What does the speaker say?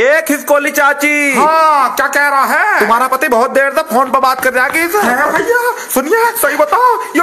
एक हिस्कोली चाची। हाँ क्या कह रहा है? तुम्हारा पति बहुत देर तक फ़ोन पर बात कर जाएगी भैया सुनिए सही बताओ ये